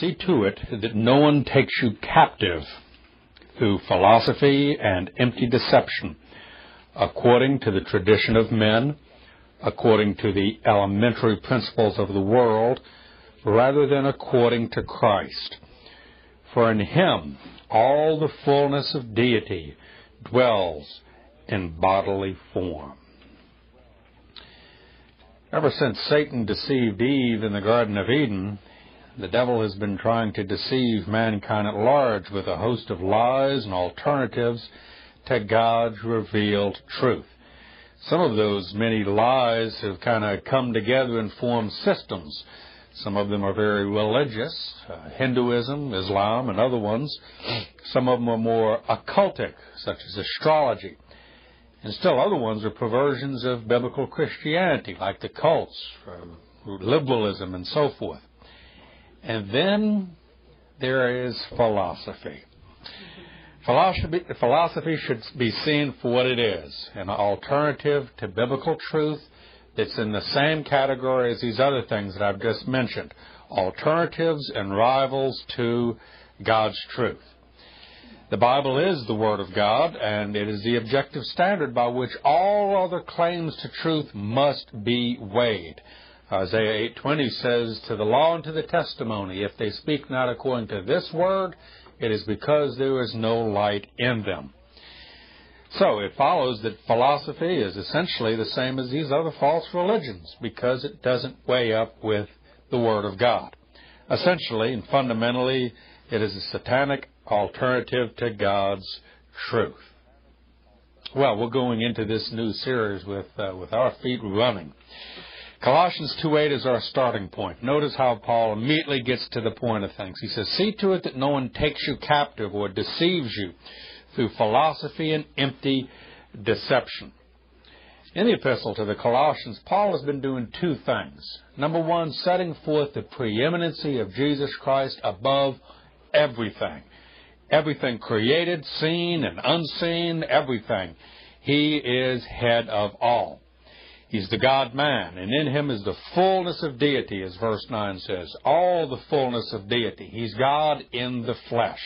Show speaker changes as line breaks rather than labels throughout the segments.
See to it that no one takes you captive through philosophy and empty deception, according to the tradition of men, according to the elementary principles of the world, rather than according to Christ. For in him all the fullness of deity dwells in bodily form. Ever since Satan deceived Eve in the Garden of Eden, the devil has been trying to deceive mankind at large with a host of lies and alternatives to God's revealed truth. Some of those many lies have kind of come together and formed systems. Some of them are very religious, uh, Hinduism, Islam, and other ones. Some of them are more occultic, such as astrology. And still other ones are perversions of biblical Christianity, like the cults, liberalism, and so forth. And then there is philosophy. Philosophy, philosophy should be seen for what it is an alternative to biblical truth that's in the same category as these other things that I've just mentioned alternatives and rivals to God's truth. The Bible is the Word of God, and it is the objective standard by which all other claims to truth must be weighed. Isaiah 8:20 says, "To the law and to the testimony, if they speak not according to this word, it is because there is no light in them." So it follows that philosophy is essentially the same as these other false religions because it doesn't weigh up with the Word of God. Essentially and fundamentally, it is a satanic alternative to God's truth. Well, we're going into this new series with uh, with our feet running. Colossians 2:8 is our starting point. Notice how Paul immediately gets to the point of things. He says, "See to it that no one takes you captive or deceives you through philosophy and empty deception." In the epistle to the Colossians, Paul has been doing two things. Number one, setting forth the preeminency of Jesus Christ above everything everything created, seen and unseen, everything. He is head of all. He's the God man, and in him is the fullness of deity, as verse 9 says. All the fullness of deity. He's God in the flesh.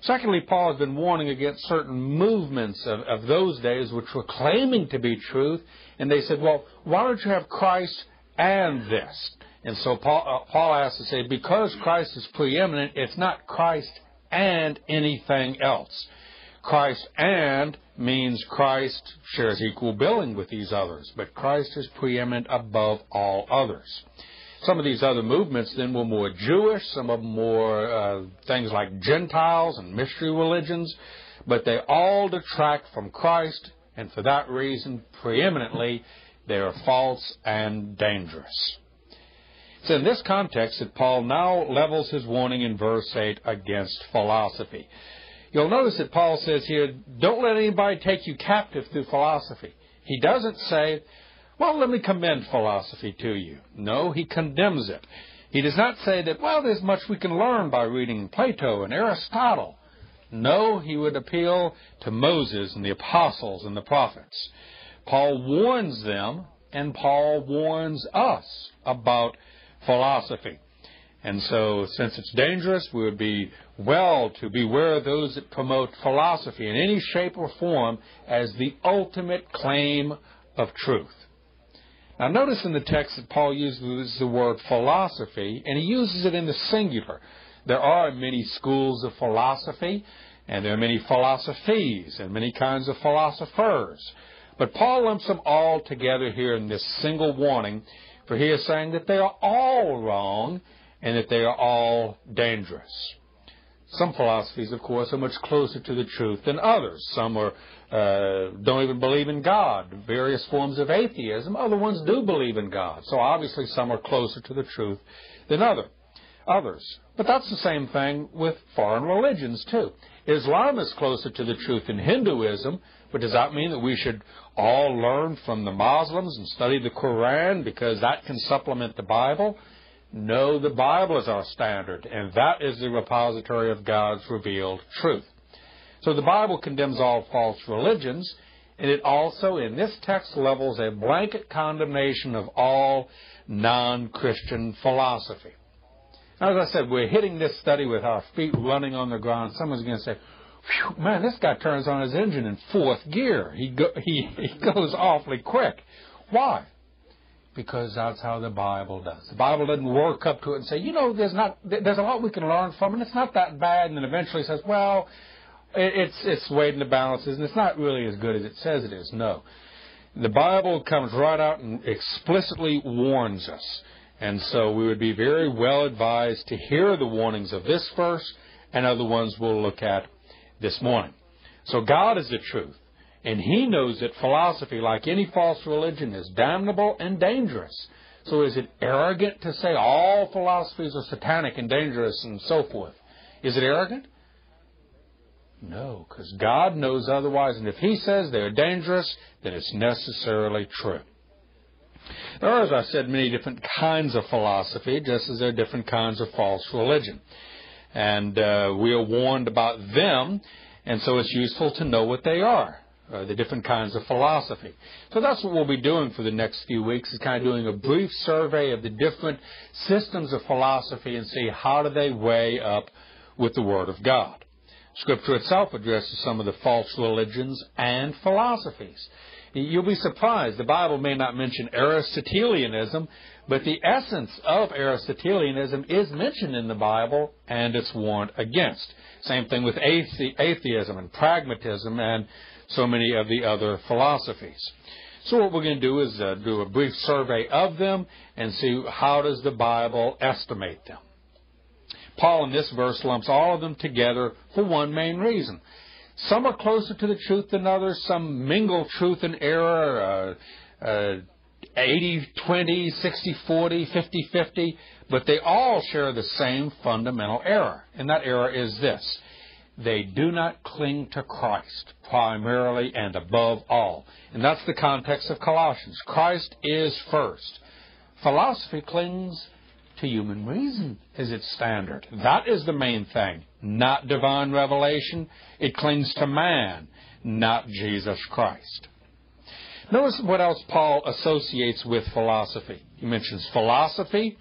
Secondly, Paul has been warning against certain movements of, of those days which were claiming to be truth, and they said, well, why don't you have Christ and this? And so Paul, uh, Paul to say, because Christ is preeminent, it's not Christ and anything else. Christ and means Christ shares equal billing with these others, but Christ is preeminent above all others. Some of these other movements then were more Jewish, some of them more uh, things like Gentiles and mystery religions, but they all detract from Christ, and for that reason, preeminently, they are false and dangerous. It's in this context that Paul now levels his warning in verse 8 against philosophy. You'll notice that Paul says here, don't let anybody take you captive through philosophy. He doesn't say, well, let me commend philosophy to you. No, he condemns it. He does not say that, well, there's much we can learn by reading Plato and Aristotle. No, he would appeal to Moses and the apostles and the prophets. Paul warns them, and Paul warns us about philosophy. And so, since it's dangerous, we would be well to beware of those that promote philosophy in any shape or form as the ultimate claim of truth. Now, notice in the text that Paul uses the word philosophy, and he uses it in the singular. There are many schools of philosophy, and there are many philosophies, and many kinds of philosophers. But Paul lumps them all together here in this single warning, for he is saying that they are all wrong and that they are all dangerous. Some philosophies, of course, are much closer to the truth than others. Some are, uh, don't even believe in God, various forms of atheism. Other ones do believe in God. So obviously some are closer to the truth than other, others. But that's the same thing with foreign religions, too. Islam is closer to the truth than Hinduism, but does that mean that we should all learn from the Muslims and study the Quran because that can supplement the Bible? No, the Bible is our standard, and that is the repository of God's revealed truth. So the Bible condemns all false religions, and it also, in this text, levels a blanket condemnation of all non Christian philosophy. Now, As I said, we're hitting this study with our feet running on the ground. Someone's going to say, man, this guy turns on his engine in fourth gear. He, go, he, he goes awfully quick. Why? Because that's how the Bible does. The Bible doesn't work up to it and say, you know, there's not, there's a lot we can learn from it. It's not that bad. And then eventually says, well, it's, it's weighed in the balances and it's not really as good as it says it is. No. The Bible comes right out and explicitly warns us. And so we would be very well advised to hear the warnings of this verse and other ones we'll look at this morning. So God is the truth. And he knows that philosophy, like any false religion, is damnable and dangerous. So is it arrogant to say all philosophies are satanic and dangerous and so forth? Is it arrogant? No, because God knows otherwise, and if He says they're dangerous, then it's necessarily true. There are, as I said, many different kinds of philosophy, just as there are different kinds of false religion. And uh, we are warned about them, and so it's useful to know what they are uh, the different kinds of philosophy. So that's what we'll be doing for the next few weeks, is kind of doing a brief survey of the different systems of philosophy and see how do they weigh up with the Word of God. Scripture itself addresses some of the false religions and philosophies. You'll be surprised. The Bible may not mention Aristotelianism, but the essence of Aristotelianism is mentioned in the Bible and it's warned against. Same thing with atheism and pragmatism and so many of the other philosophies. So what we're going to do is uh, do a brief survey of them and see how does the Bible estimate them. Paul in this verse lumps all of them together for one main reason. Some are closer to the truth than others. Some mingle truth and error, uh, uh, 80 20, 60 40, 50 50, but they all share the same fundamental error. And that error is this they do not cling to Christ primarily and above all. And that's the context of Colossians. Christ is first. Philosophy clings to human reason as its standard. That is the main thing, not divine revelation. It clings to man, not Jesus Christ. Notice what else Paul associates with philosophy. He mentions philosophy,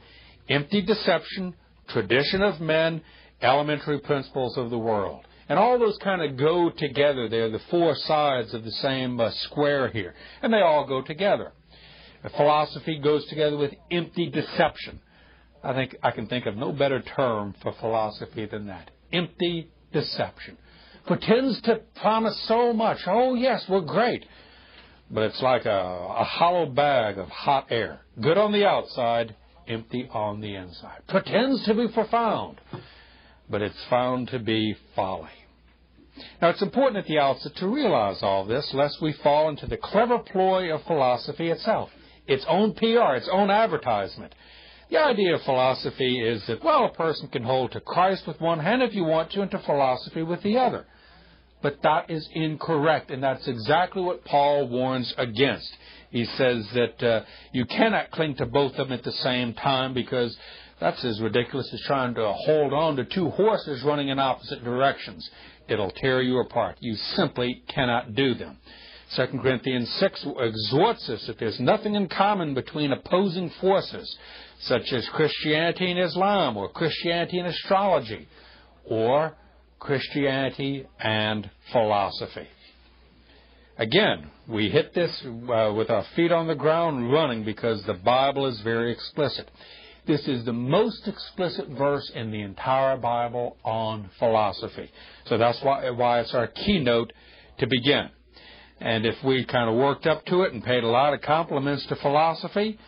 empty deception, tradition of men, elementary principles of the world. And all those kind of go together. They're the four sides of the same uh, square here. And they all go together. Philosophy goes together with empty deception. I think I can think of no better term for philosophy than that. Empty deception. Pretends to promise so much. Oh, yes, we're great. But it's like a, a hollow bag of hot air. Good on the outside, empty on the inside. Pretends to be profound, but it's found to be folly. Now, it's important at the outset to realize all this, lest we fall into the clever ploy of philosophy itself, its own PR, its own advertisement. The idea of philosophy is that, well, a person can hold to Christ with one hand if you want to, and to philosophy with the other. But that is incorrect, and that's exactly what Paul warns against. He says that uh, you cannot cling to both of them at the same time because that's as ridiculous as trying to hold on to two horses running in opposite directions. It'll tear you apart. You simply cannot do them. 2 Corinthians 6 exhorts us that there's nothing in common between opposing forces, such as Christianity and Islam, or Christianity and astrology, or Christianity and philosophy. Again, we hit this uh, with our feet on the ground running because the Bible is very explicit. This is the most explicit verse in the entire Bible on philosophy. So that's why, why it's our keynote to begin. And if we kind of worked up to it and paid a lot of compliments to philosophy,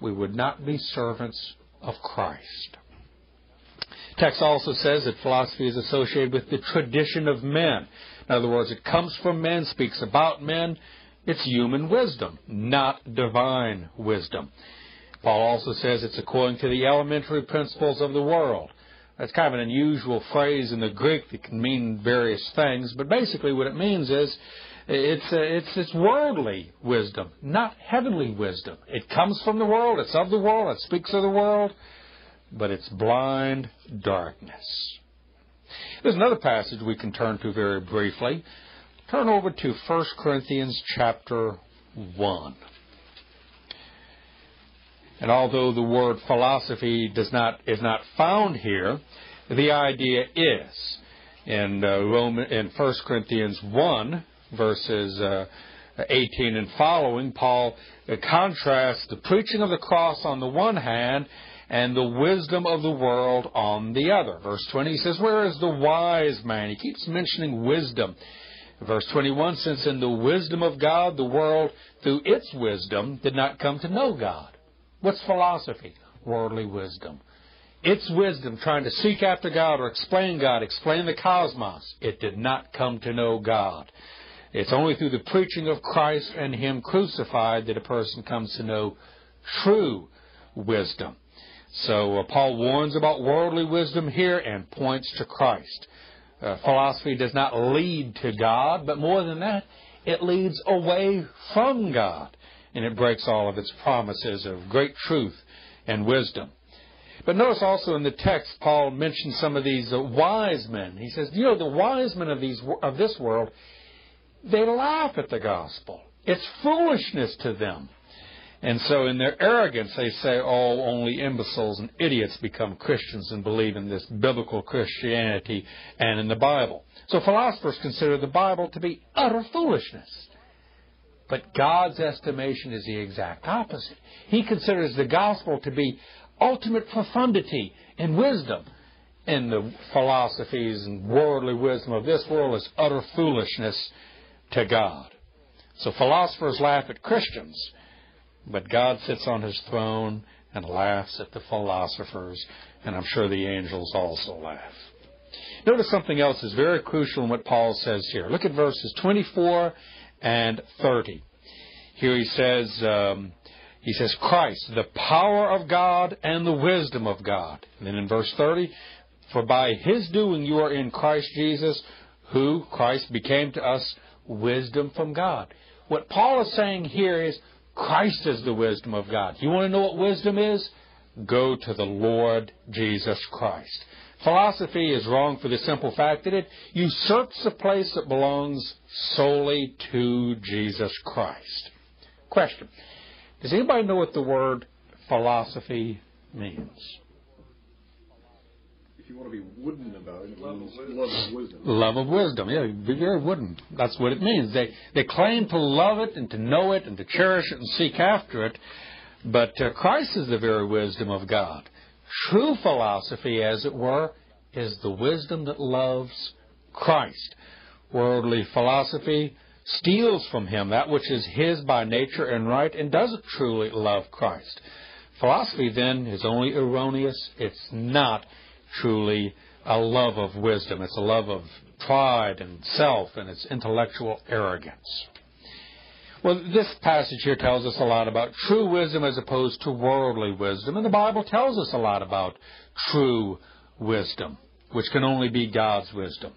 we would not be servants of Christ. Text also says that philosophy is associated with the tradition of men. In other words, it comes from men, speaks about men. It's human wisdom, not divine wisdom. Paul also says it's according to the elementary principles of the world. That's kind of an unusual phrase in the Greek that can mean various things, but basically what it means is it's, uh, it's, it's worldly wisdom, not heavenly wisdom. It comes from the world, it's of the world, it speaks of the world, but it's blind darkness. There's another passage we can turn to very briefly. Turn over to 1 Corinthians chapter 1. And although the word philosophy does not is not found here, the idea is in uh, Roman in 1 Corinthians 1 verses uh, 18 and following, Paul contrasts the preaching of the cross on the one hand and the wisdom of the world on the other. Verse 20 he says, Where is the wise man? He keeps mentioning wisdom. Verse 21 Since in the wisdom of God, the world, through its wisdom, did not come to know God. What's philosophy? Worldly wisdom. Its wisdom, trying to seek after God or explain God, explain the cosmos, it did not come to know God. It's only through the preaching of Christ and Him crucified that a person comes to know true wisdom. So uh, Paul warns about worldly wisdom here and points to Christ. Uh, philosophy does not lead to God, but more than that, it leads away from God, and it breaks all of its promises of great truth and wisdom. But notice also in the text, Paul mentions some of these uh, wise men. He says, you know, the wise men of, these, of this world, they laugh at the gospel. It's foolishness to them. And so in their arrogance, they say, oh, only imbeciles and idiots become Christians and believe in this biblical Christianity and in the Bible. So philosophers consider the Bible to be utter foolishness. But God's estimation is the exact opposite. He considers the gospel to be ultimate profundity and wisdom. And the philosophies and worldly wisdom of this world is utter foolishness to God. So philosophers laugh at Christians but God sits on his throne and laughs at the philosophers, and I'm sure the angels also laugh. Notice something else is very crucial in what Paul says here. Look at verses 24 and 30. Here he says, um, he says, Christ, the power of God and the wisdom of God. And then in verse 30, for by his doing you are in Christ Jesus, who, Christ, became to us wisdom from God. What Paul is saying here is Christ is the wisdom of God. You want to know what wisdom is? Go to the Lord Jesus Christ. Philosophy is wrong for the simple fact that it usurps the place that belongs solely to Jesus Christ. Question. Does anybody know what the word philosophy means?
If you want to be wooden about it, it love means love of wisdom.
Love of wisdom, yeah, be very wooden. That's what it means. They they claim to love it and to know it and to cherish it and seek after it, but uh, Christ is the very wisdom of God. True philosophy, as it were, is the wisdom that loves Christ. Worldly philosophy steals from him that which is his by nature and right and doesn't truly love Christ. Philosophy, then, is only erroneous. It's not truly a love of wisdom. It's a love of pride and self and it's intellectual arrogance. Well, this passage here tells us a lot about true wisdom as opposed to worldly wisdom, and the Bible tells us a lot about true wisdom, which can only be God's wisdom.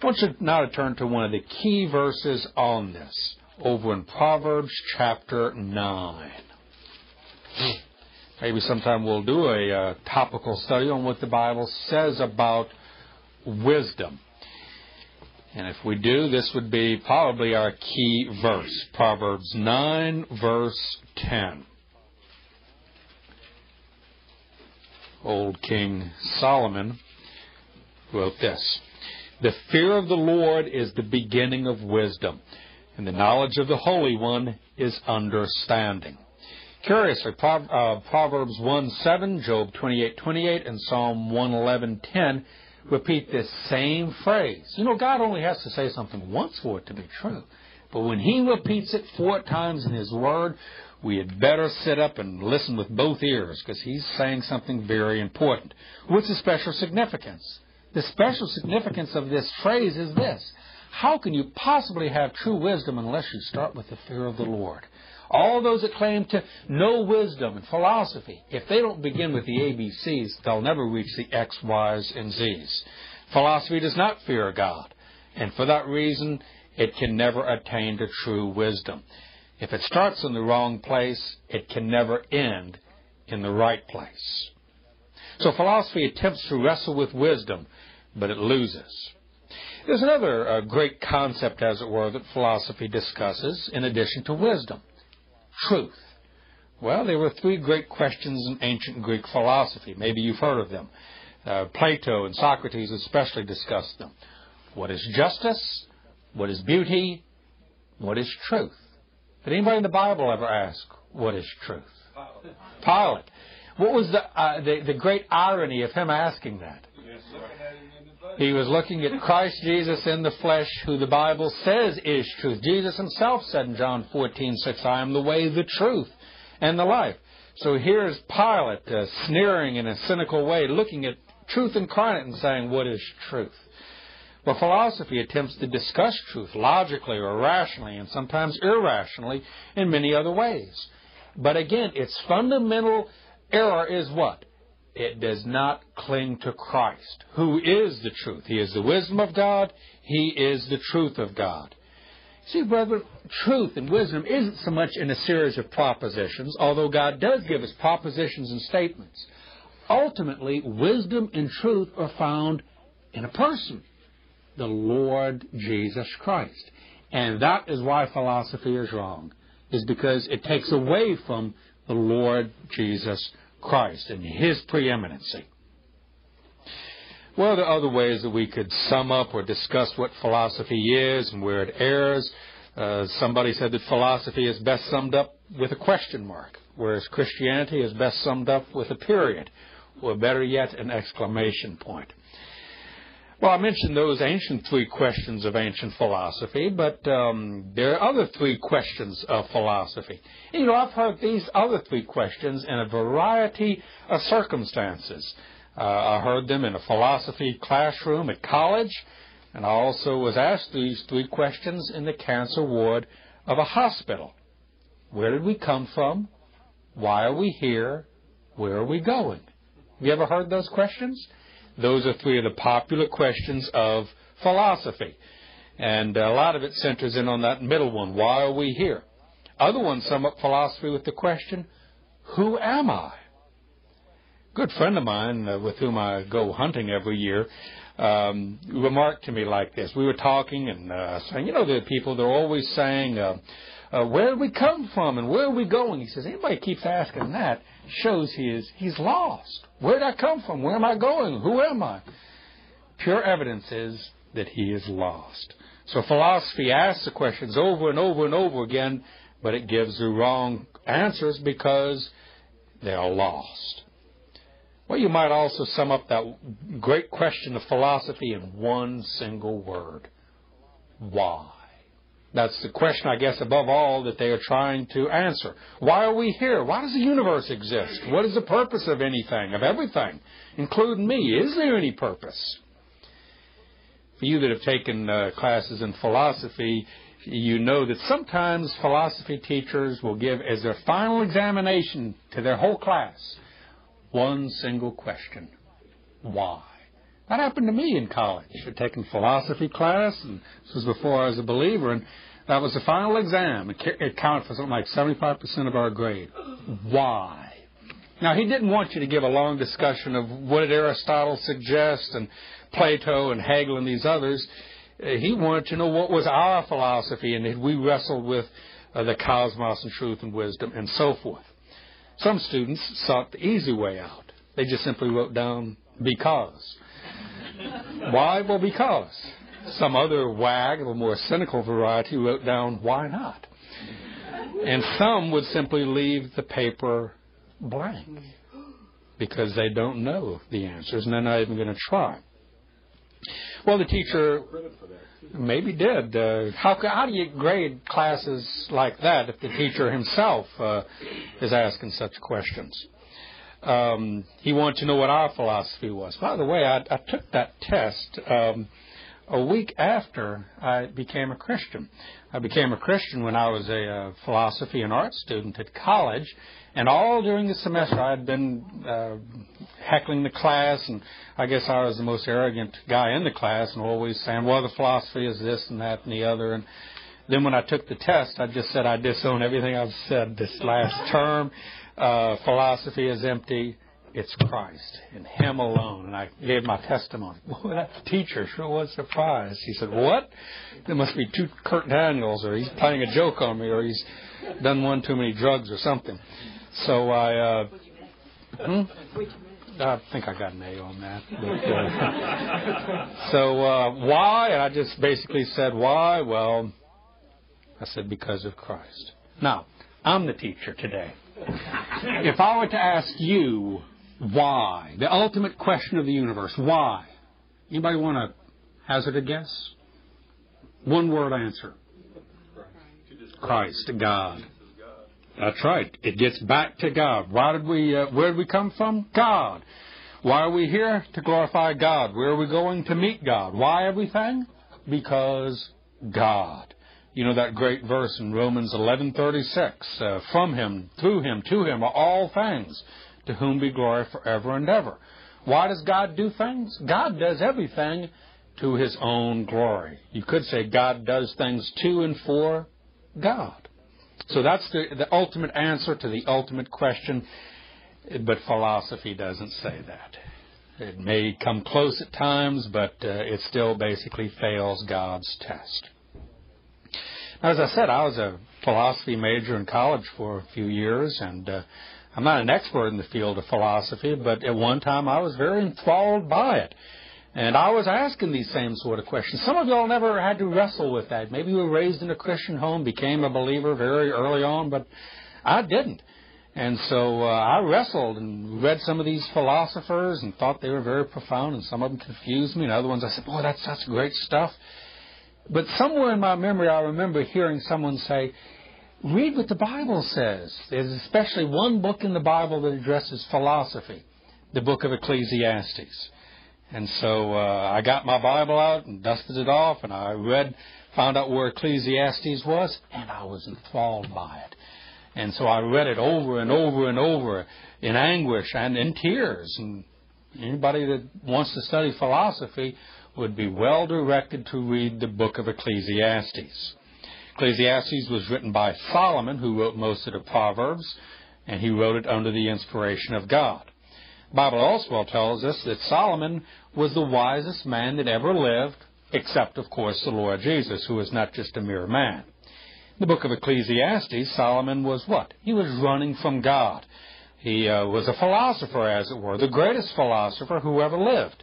I want you now to turn to one of the key verses on this, over in Proverbs chapter 9. Maybe sometime we'll do a uh, topical study on what the Bible says about wisdom. And if we do, this would be probably our key verse. Proverbs 9, verse 10. Old King Solomon wrote this The fear of the Lord is the beginning of wisdom, and the knowledge of the Holy One is understanding. Curiously, uh, Proverbs 1 7, Job 28 28, and Psalm 111 10 repeat this same phrase. You know, God only has to say something once for it to be true. But when He repeats it four times in His Word, we had better sit up and listen with both ears because He's saying something very important. What's the special significance? The special significance of this phrase is this. How can you possibly have true wisdom unless you start with the fear of the Lord? All those that claim to know wisdom and philosophy, if they don't begin with the ABCs, they'll never reach the X, Y's, and Z's. Philosophy does not fear God, and for that reason, it can never attain to true wisdom. If it starts in the wrong place, it can never end in the right place. So philosophy attempts to wrestle with wisdom, but it loses. There's another uh, great concept, as it were, that philosophy discusses in addition to wisdom truth. Well, there were three great questions in ancient Greek philosophy. Maybe you've heard of them. Uh, Plato and Socrates especially discussed them. What is justice? What is beauty? What is truth? Did anybody in the Bible ever ask, what is truth? Pilate. What was the, uh, the, the great irony of him asking that? He was looking at Christ Jesus in the flesh, who the Bible says is truth. Jesus himself said in John 14, 6, I am the way, the truth, and the life. So here's Pilate uh, sneering in a cynical way, looking at truth incarnate and saying, What is truth? Well, philosophy attempts to discuss truth logically or rationally and sometimes irrationally in many other ways. But again, its fundamental error is what? It does not cling to Christ, who is the truth. He is the wisdom of God. He is the truth of God. See, brother, truth and wisdom isn't so much in a series of propositions, although God does give us propositions and statements. Ultimately, wisdom and truth are found in a person the Lord Jesus Christ. And that is why philosophy is wrong, is because it takes away from the Lord Jesus Christ and His preeminency. Well, there are other ways that we could sum up or discuss what philosophy is and where it errs. Uh, somebody said that philosophy is best summed up with a question mark, whereas Christianity is best summed up with a period, or better yet, an exclamation point. Well, I mentioned those ancient three questions of ancient philosophy, but um, there are other three questions of philosophy. You know, I've heard these other three questions in a variety of circumstances. Uh, I heard them in a philosophy classroom at college, and I also was asked these three questions in the cancer ward of a hospital. Where did we come from? Why are we here? Where are we going? Have you ever heard those questions? Those are three of the popular questions of philosophy. And a lot of it centers in on that middle one why are we here? Other ones sum up philosophy with the question who am I? good friend of mine uh, with whom I go hunting every year um, remarked to me like this. We were talking and uh, saying, you know, the people they're always saying, uh, uh, "Where did we come from and where are we going?" He says, "Anybody keeps asking that shows he is he's lost. Where did I come from? Where am I going? Who am I?" Pure evidence is that he is lost. So philosophy asks the questions over and over and over again, but it gives the wrong answers because they are lost. Well, you might also sum up that great question of philosophy in one single word why? That's the question, I guess, above all, that they are trying to answer. Why are we here? Why does the universe exist? What is the purpose of anything, of everything, including me? Is there any purpose? For you that have taken uh, classes in philosophy, you know that sometimes philosophy teachers will give as their final examination to their whole class one single question why? That happened to me in college. I'd taken philosophy class, and this was before I was a believer, and that was the final exam. It, counted for something like 75% of our grade. Why? Now, he didn't want you to give a long discussion of what did Aristotle suggest, and Plato and Hegel and these others. Uh, he wanted to know what was our philosophy, and we wrestled with uh, the cosmos and truth and wisdom and so forth. Some students sought the easy way out. They just simply wrote down because. why? Well, because. Some other wag of a more cynical variety wrote down why not. And some would simply leave the paper blank because they don't know the answers and they're not even going to try. Well, the teacher maybe did. Uh, how, how do you grade classes like that if the teacher himself uh, is asking such questions? Um, he wanted to know what our philosophy was. By the way, I, I took that test um, a week after I became a Christian. I became a Christian when I was a uh, philosophy and art student at college, and all during the semester I had been uh, heckling the class, and I guess I was the most arrogant guy in the class, and always saying, "Well, the philosophy is this and that and the other." And then when I took the test, I just said I disown everything I've said this last term. Uh, philosophy is empty. It's Christ and Him alone. And I gave my testimony. Well, that teacher sure was surprised. He said, What? There must be two Curt Daniels, or he's playing a joke on me, or he's done one too many drugs or something. So I, uh, hmm? I think I got an A on that. But, uh, so uh, why? And I just basically said why. Well, I said because of Christ. Now I'm the teacher today. If I were to ask you why, the ultimate question of the universe, why? Anybody want to hazard a guess? One word answer. Christ, God. That's right. It gets back to God. Why did we? Uh, where did we come from? God. Why are we here? To glorify God. Where are we going? To meet God. Why everything? Because God. You know that great verse in Romans 11:36. Uh, from Him, through Him, to Him are all things, to whom be glory forever and ever. Why does God do things? God does everything to His own glory. You could say God does things to and for God. So that's the, the ultimate answer to the ultimate question, but philosophy doesn't say that. It may come close at times, but uh, it still basically fails God's test. As I said, I was a philosophy major in college for a few years, and uh, I'm not an expert in the field of philosophy, but at one time I was very enthralled by it. And I was asking these same sort of questions. Some of y'all never had to wrestle with that. Maybe you were raised in a Christian home, became a believer very early on, but I didn't. And so uh, I wrestled and read some of these philosophers and thought they were very profound, and some of them confused me, and other ones I said, "Boy, that's such great stuff." But somewhere in my memory, I remember hearing someone say, "Read what the Bible says." There's especially one book in the Bible that addresses philosophy, the book of Ecclesiastes. And so uh, I got my Bible out and dusted it off, and I read, found out where Ecclesiastes was, and I was enthralled by it. And so I read it over and over and over in anguish and in tears. And anybody that wants to study philosophy would be well directed to read the book of Ecclesiastes. Ecclesiastes was written by Solomon, who wrote most of the Proverbs, and he wrote it under the inspiration of God. The Bible also tells us that Solomon was the wisest man that ever lived, except, of course, the Lord Jesus, who is not just a mere man. In the book of Ecclesiastes, Solomon was what? He was running from God. He uh, was a philosopher, as it were, the greatest philosopher who ever lived.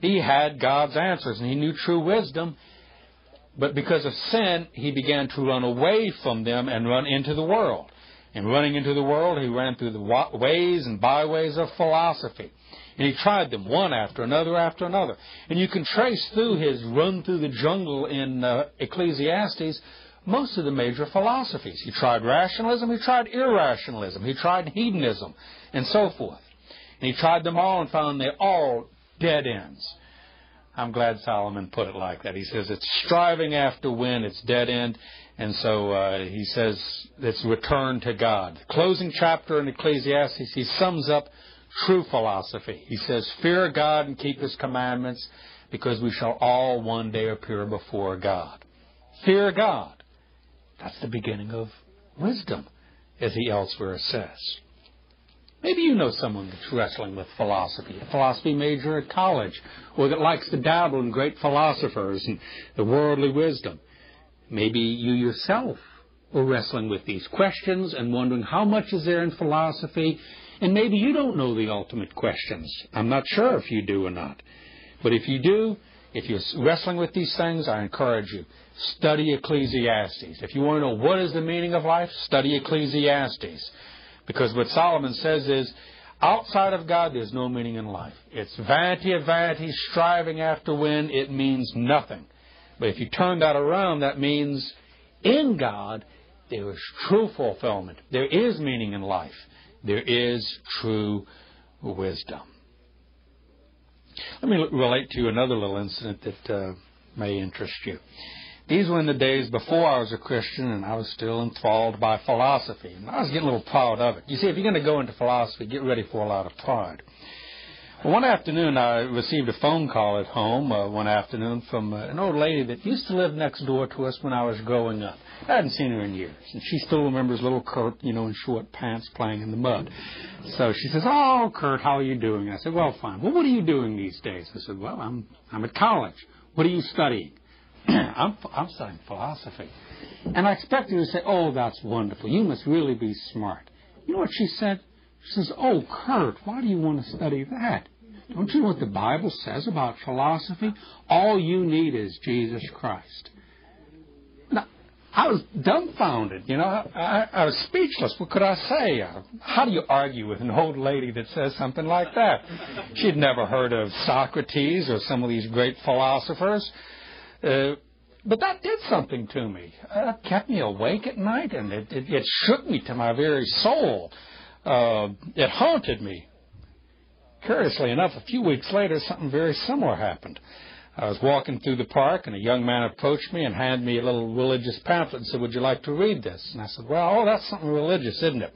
He had God's answers and he knew true wisdom, but because of sin, he began to run away from them and run into the world. And running into the world, he ran through the ways and byways of philosophy. And he tried them one after another after another. And you can trace through his run through the jungle in uh, Ecclesiastes most of the major philosophies. He tried rationalism, he tried irrationalism, he tried hedonism, and so forth. And he tried them all and found they're all dead ends. I'm glad Solomon put it like that. He says it's striving after wind, it's dead end. And so uh, he says it's return to God. closing chapter in Ecclesiastes, he sums up true philosophy. He says, Fear God and keep his commandments, because we shall all one day appear before God. Fear God. That's the beginning of wisdom, as he elsewhere says. Maybe you know someone that's wrestling with philosophy, a philosophy major at college, or that likes to dabble in great philosophers and the worldly wisdom. Maybe you yourself are wrestling with these questions and wondering how much is there in philosophy, and maybe you don't know the ultimate questions. I'm not sure if you do or not. But if you do, if you're wrestling with these things, I encourage you, study Ecclesiastes. If you want to know what is the meaning of life, study Ecclesiastes. Because what Solomon says is, outside of God, there's no meaning in life. It's vanity of vanity, striving after wind. It means nothing. But if you turn that around, that means in God, there is true fulfillment. There is meaning in life. There is true wisdom. Let me relate to you another little incident that uh, may interest you. These were in the days before I was a Christian and I was still enthralled by philosophy. And I was getting a little proud of it. You see, if you're going to go into philosophy, get ready for a lot of pride. Well, one afternoon, I received a phone call at home uh, one afternoon from uh, an old lady that used to live next door to us when I was growing up. I hadn't seen her in years, and she still remembers little Curt, you know, in short pants playing in the mud. So she says, "Oh, Curt, how are you doing?" I said, "Well, fine. Well, what are you doing these days?" I said, "Well, I'm I'm at college. What are you studying?" I'm I'm studying philosophy, and I expected her to say, "Oh, that's wonderful. You must really be smart." You know what she said? She says, Oh, Curt, why do you want to study that? Don't you know what the Bible says about philosophy? All you need is Jesus Christ. Now, I was dumbfounded, you know. I, I, I was speechless. What could I say? How do you argue with an old lady that says something like that? She'd never heard of Socrates or some of these great philosophers. Uh, but that did something to me. It kept me awake at night, and it, it, it shook me to my very soul. Uh, it haunted me. Curiously enough, a few weeks later, something very similar happened. I was walking through the park, and a young man approached me and handed me a little religious pamphlet and said, Would you like to read this? And I said, Well, oh, that's something religious, isn't it?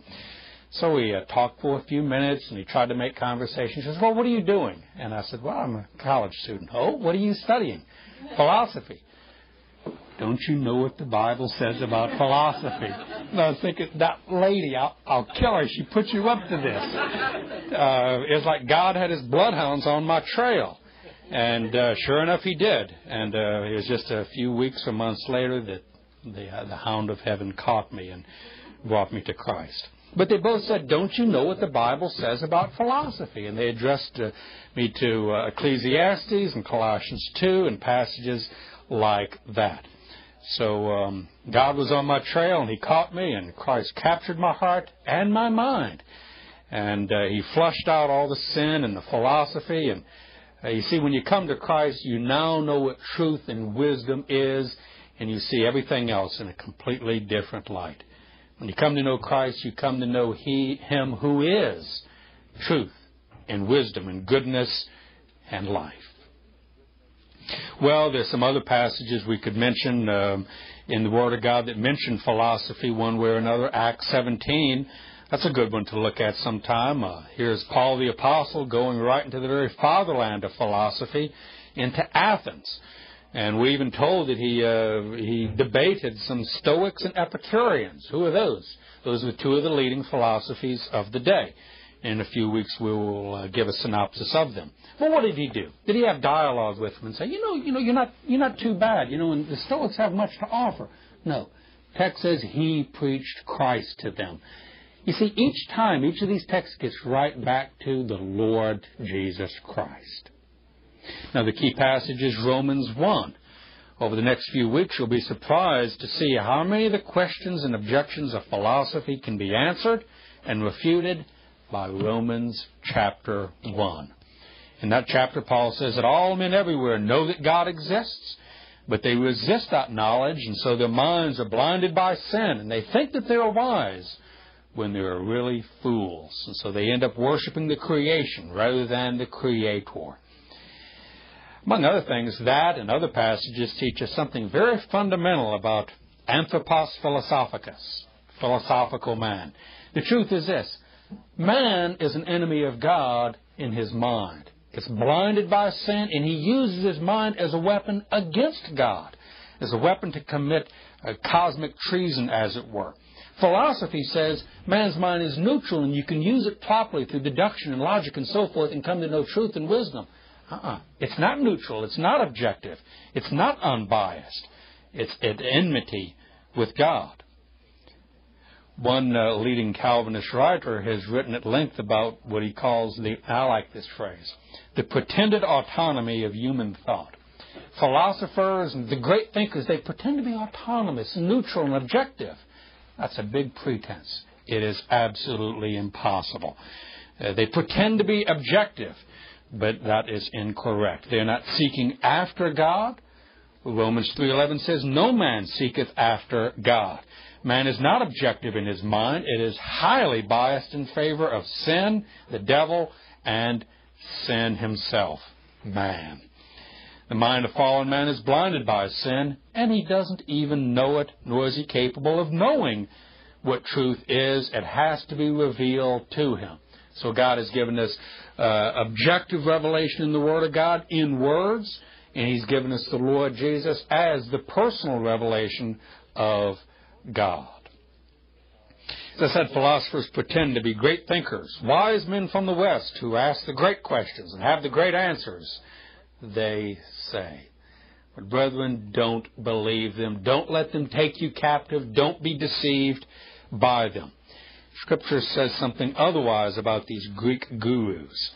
So we uh, talked for a few minutes, and he tried to make conversation. He says, Well, what are you doing? And I said, Well, I'm a college student. Oh, what are you studying? Philosophy. Don't you know what the Bible says about philosophy? And I was thinking, that lady, I'll, I'll kill her. She put you up to this. Uh, it's like God had his bloodhounds on my trail. And uh, sure enough, he did. And uh, it was just a few weeks or months later that the, uh, the hound of heaven caught me and brought me to Christ. But they both said, Don't you know what the Bible says about philosophy? And they addressed uh, me to uh, Ecclesiastes and Colossians 2 and passages like that. So um, God was on my trail and He caught me, and Christ captured my heart and my mind. And uh, He flushed out all the sin and the philosophy. And uh, you see, when you come to Christ, you now know what truth and wisdom is, and you see everything else in a completely different light. When you come to know Christ, you come to know He, Him who is truth and wisdom and goodness and life. Well, there's some other passages we could mention um, in the Word of God that mention philosophy one way or another. Acts 17, that's a good one to look at sometime. Uh, here's Paul the Apostle going right into the very fatherland of philosophy, into Athens. And we're even told that he uh, he debated some Stoics and Epicureans. Who are those? Those are two of the leading philosophies of the day. In a few weeks, we will uh, give a synopsis of them. But what did he do? Did he have dialogue with them and say, you know, you know, you're not, you're not too bad, you know, and the Stoics have much to offer? No. Text says he preached Christ to them. You see, each time, each of these texts gets right back to the Lord Jesus Christ. Now, the key passage is Romans 1. Over the next few weeks, you'll be surprised to see how many of the questions and objections of philosophy can be answered and refuted by Romans chapter 1. In that chapter, Paul says that all men everywhere know that God exists, but they resist that knowledge, and so their minds are blinded by sin, and they think that they are wise when they are really fools. And so they end up worshiping the creation rather than the Creator. Among other things, that and other passages teach us something very fundamental about anthropos philosophicus, philosophical man. The truth is this Man is an enemy of God in his mind. It's blinded by sin, and he uses his mind as a weapon against God, as a weapon to commit a cosmic treason, as it were. Philosophy says man's mind is neutral, and you can use it properly through deduction and logic and so forth, and come to know truth and wisdom. Uh-uh. It's not neutral. It's not objective. It's not unbiased. It's at enmity with God. One uh, leading Calvinist writer has written at length about what he calls the, I like this phrase, the pretended autonomy of human thought. Philosophers and the great thinkers, they pretend to be autonomous, neutral, and objective. That's a big pretense. It is absolutely impossible. Uh, they pretend to be objective, but that is incorrect. They're not seeking after God. Romans 3:11 says, "No man seeketh after God." Man is not objective in his mind. It is highly biased in favor of sin, the devil, and sin himself, man. The mind of fallen man is blinded by sin, and he doesn't even know it, nor is he capable of knowing what truth is. It has to be revealed to him. So God has given us uh, objective revelation in the Word of God in words, and He's given us the Lord Jesus as the personal revelation of God. As I said, philosophers pretend to be great thinkers, wise men from the West who ask the great questions and have the great answers, they say. But brethren, don't believe them. Don't let them take you captive. Don't be deceived by them. Scripture says something otherwise about these Greek gurus.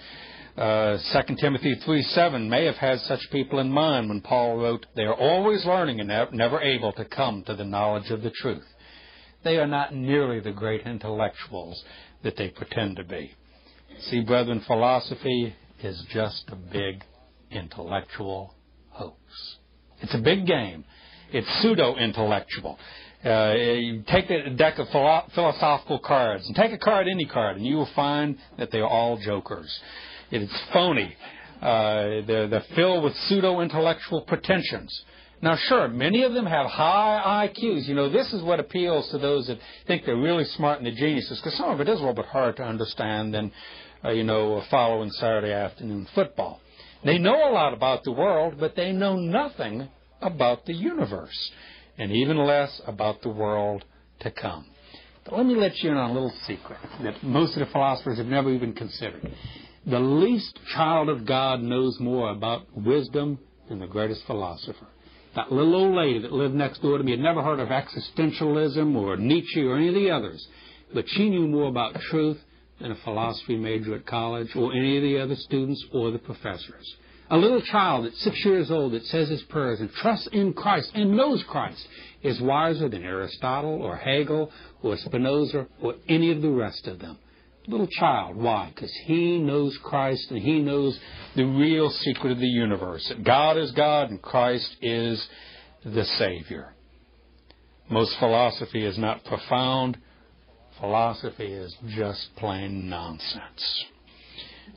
Uh, 2 Timothy 3:7 may have had such people in mind when Paul wrote, They are always learning and never able to come to the knowledge of the truth. They are not nearly the great intellectuals that they pretend to be. See, brethren, philosophy is just a big intellectual hoax. It's a big game. It's pseudo intellectual. Uh, you take a deck of philo- philosophical cards and take a card, any card, and you will find that they are all jokers. It's phony. Uh, they're, they're filled with pseudo intellectual pretensions. Now, sure, many of them have high IQs. You know, this is what appeals to those that think they're really smart and the geniuses, because some of it is a little bit hard to understand than, uh, you know, following Saturday afternoon football. They know a lot about the world, but they know nothing about the universe, and even less about the world to come. But let me let you in on a little secret that most of the philosophers have never even considered. The least child of God knows more about wisdom than the greatest philosopher. That little old lady that lived next door to me had never heard of existentialism or Nietzsche or any of the others, but she knew more about truth than a philosophy major at college or any of the other students or the professors. A little child at six years old that says his prayers and trusts in Christ and knows Christ is wiser than Aristotle or Hegel or Spinoza or any of the rest of them. Little child. Why? Because he knows Christ and he knows the real secret of the universe that God is God and Christ is the Savior. Most philosophy is not profound. Philosophy is just plain nonsense.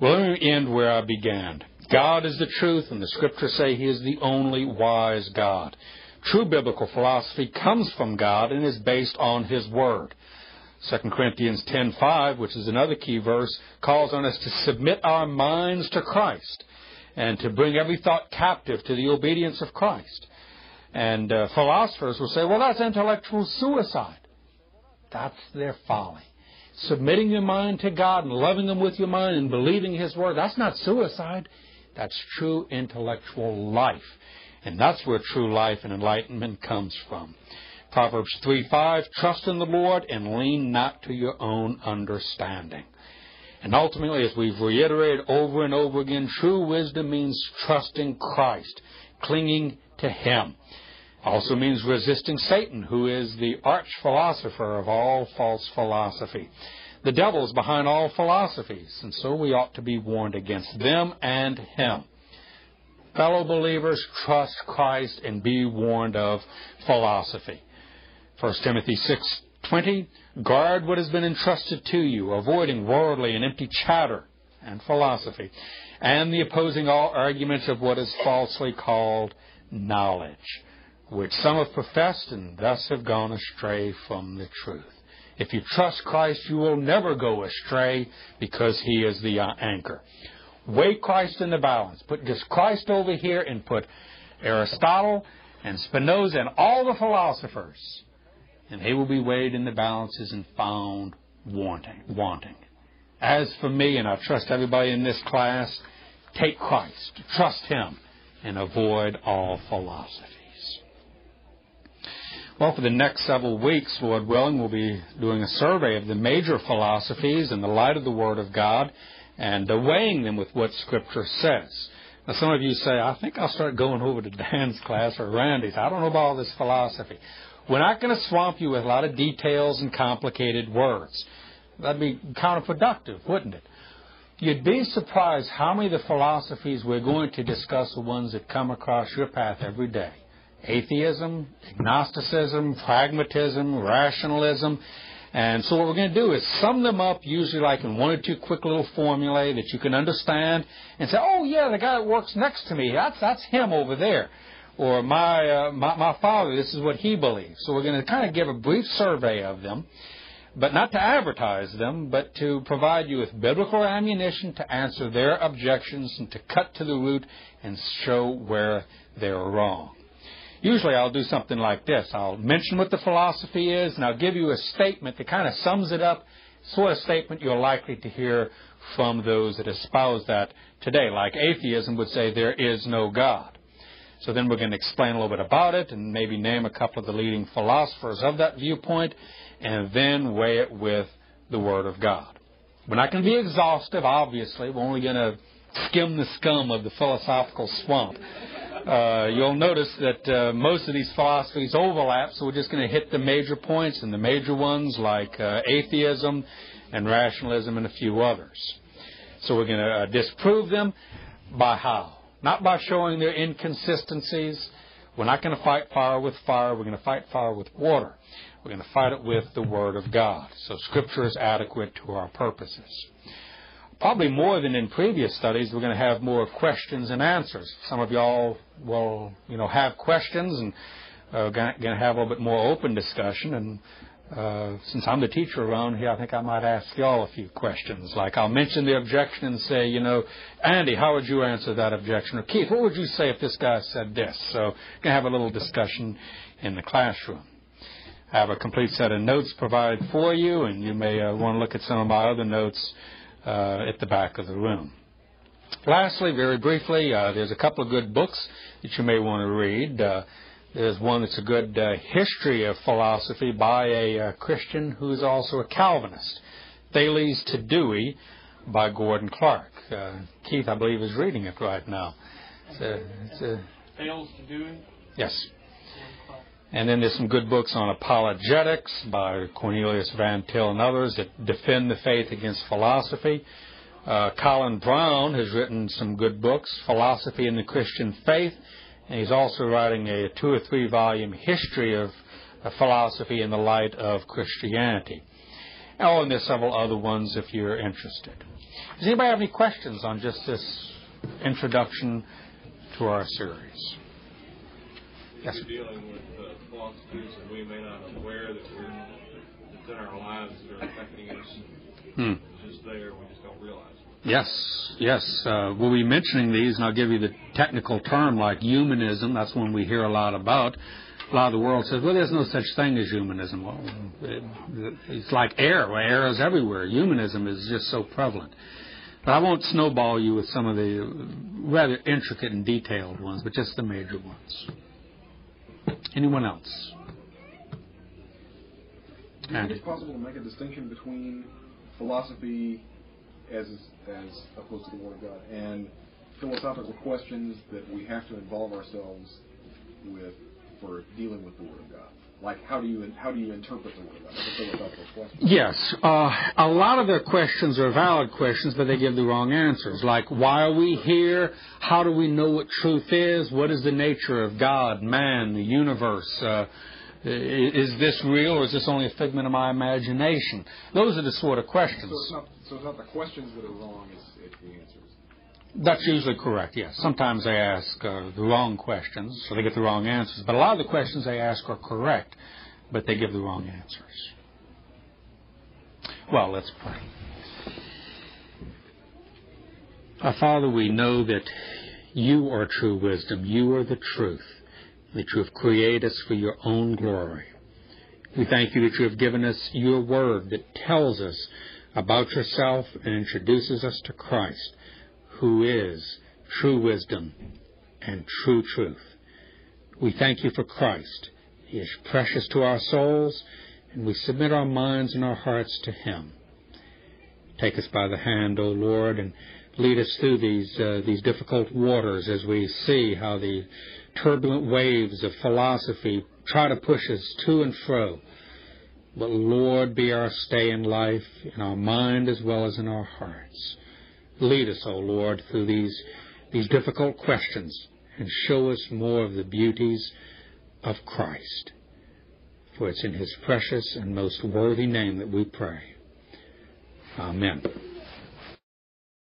Well, let me end where I began. God is the truth, and the scriptures say He is the only wise God. True biblical philosophy comes from God and is based on His Word. 2 Corinthians 10:5, which is another key verse, calls on us to submit our minds to Christ and to bring every thought captive to the obedience of Christ. And uh, philosophers will say, well, that's intellectual suicide. That's their folly. Submitting your mind to God and loving Him with your mind and believing His Word, that's not suicide. That's true intellectual life. And that's where true life and enlightenment comes from. Proverbs 3 5, trust in the Lord and lean not to your own understanding. And ultimately, as we've reiterated over and over again, true wisdom means trusting Christ, clinging to Him. Also means resisting Satan, who is the arch philosopher of all false philosophy. The devil is behind all philosophies, and so we ought to be warned against them and him. Fellow believers, trust Christ and be warned of philosophy. 1 Timothy 6:20 Guard what has been entrusted to you, avoiding worldly and empty chatter and philosophy, and the opposing all arguments of what is falsely called knowledge, which some have professed and thus have gone astray from the truth. If you trust Christ, you will never go astray because He is the uh, anchor. Weigh Christ in the balance. Put just Christ over here and put Aristotle and Spinoza and all the philosophers, and they will be weighed in the balances and found wanting. wanting. As for me, and I trust everybody in this class, take Christ, trust Him, and avoid all philosophy. Well, for the next several weeks, Lord willing, we'll be doing a survey of the major philosophies in the light of the Word of God and uh, weighing them with what Scripture says. Now, some of you say, I think I'll start going over to Dan's class or Randy's. I don't know about all this philosophy. We're not going to swamp you with a lot of details and complicated words. That'd be counterproductive, wouldn't it? You'd be surprised how many of the philosophies we're going to discuss are ones that come across your path every day atheism, agnosticism, pragmatism, rationalism. And so what we're going to do is sum them up, usually like in one or two quick little formulae that you can understand, and say, "Oh yeah, the guy that works next to me, that's that's him over there," or my uh, my, my father, this is what he believes. So we're going to kind of give a brief survey of them, but not to advertise them, but to provide you with biblical ammunition to answer their objections and to cut to the root and show where they're wrong. Usually I'll do something like this. I'll mention what the philosophy is, and I'll give you a statement that kind of sums it up, sort of statement you're likely to hear from those that espouse that today. Like atheism would say, there is no God. So then we're going to explain a little bit about it and maybe name a couple of the leading philosophers of that viewpoint, and then weigh it with the Word of God. We're not going to be exhaustive, obviously. We're only going to skim the scum of the philosophical swamp. Uh, you'll notice that uh, most of these philosophies overlap, so we're just going to hit the major points and the major ones like uh, atheism and rationalism and a few others. So we're going to uh, disprove them by how? Not by showing their inconsistencies. We're not going to fight fire with fire. We're going to fight fire with water. We're going to fight it with the Word of God. So Scripture is adequate to our purposes. Probably more than in previous studies, we're going to have more questions and answers. Some of y'all will, you know, have questions and uh, going to have a little bit more open discussion. And uh, since I'm the teacher around here, I think I might ask y'all a few questions. Like I'll mention the objection and say, you know, Andy, how would you answer that objection? Or Keith, what would you say if this guy said this? So, going to have a little discussion in the classroom. I have a complete set of notes provided for you, and you may uh, want to look at some of my other notes uh, at the back of the room. Lastly, very briefly, uh, there's a couple of good books that you may want to read. Uh, there's one that's a good uh, history of philosophy by a uh, Christian who's also a Calvinist, Thales to Dewey by Gordon Clark. Keith, I believe, is reading it right now.
It's a, it's a, Thales to Dewey?
Yes. And then there's some good books on apologetics by Cornelius Van Til and others that defend the faith against philosophy. Uh, Colin Brown has written some good books, Philosophy and the Christian Faith, and he's also writing a two or three volume history of, of philosophy in the light of Christianity. Oh, and there's several other ones if you're interested. Does anybody have any questions on just this introduction to our series?
Yes. dealing with philosophies and we may not be aware that we're that's in our lives that are affecting us. Hmm. Just there, we just don't realize.
Yes, yes. Uh, we'll be mentioning these, and I'll give you the technical term like humanism. That's one we hear a lot about. A lot of the world says, well, there's no such thing as humanism. Well, it, it's like air. Well, air is everywhere. Humanism is just so prevalent. But I won't snowball you with some of the rather intricate and detailed ones, but just the major ones. Anyone else?
Do you think it's possible to make a distinction between philosophy as as opposed to the Word of God and philosophical questions that we have to involve ourselves with for dealing with the Word of God? Like how do you how do you interpret the word?
Yes, uh, a lot of their questions are valid questions, but they give the wrong answers. Like why are we here? How do we know what truth is? What is the nature of God, man, the universe? Uh, is this real, or is this only a figment of my imagination? Those are the sort of questions. So
it's not, so it's not the questions that are wrong; it's, it's the answers.
That's usually correct, yes. Sometimes they ask uh, the wrong questions, so they get the wrong answers. But a lot of the questions they ask are correct, but they give the wrong answers. Well, let's pray. Our Father, we know that you are true wisdom. You are the truth, that you have created us for your own glory. We thank you that you have given us your word that tells us about yourself and introduces us to Christ who is true wisdom and true truth. We thank you for Christ. He is precious to our souls, and we submit our minds and our hearts to Him. Take us by the hand, O Lord, and lead us through these uh, these difficult waters as we see how the turbulent waves of philosophy try to push us to and fro. But Lord, be our stay in life, in our mind as well as in our hearts. Lead us, O Lord, through these, these difficult questions and show us more of the beauties of Christ. For it's in his precious and most worthy name that we pray. Amen.